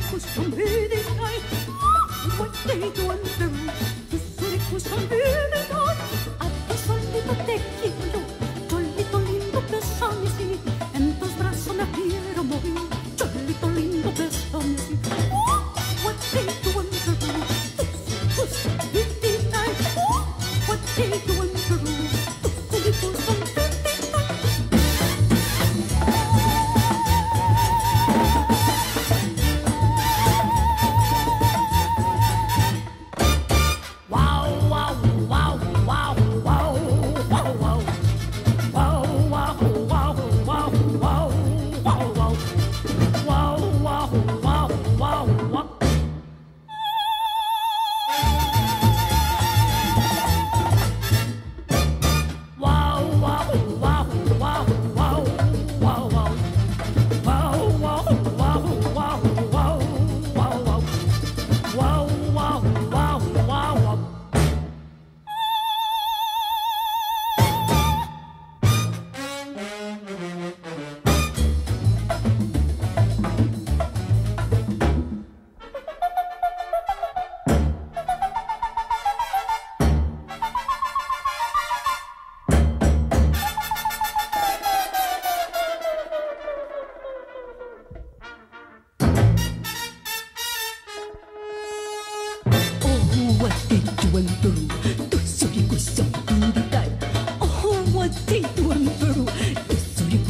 Kuskus von Müdigkeit. Oh, what they do and do. Kuskus von Müdigkeit. Atto soldi patecchi io. Giolito lindo besami si. Ento sbrasso na piero moi. Giolito lindo besami. Oh, what they do and do. Kuskus von Müdigkeit. Oh, what they do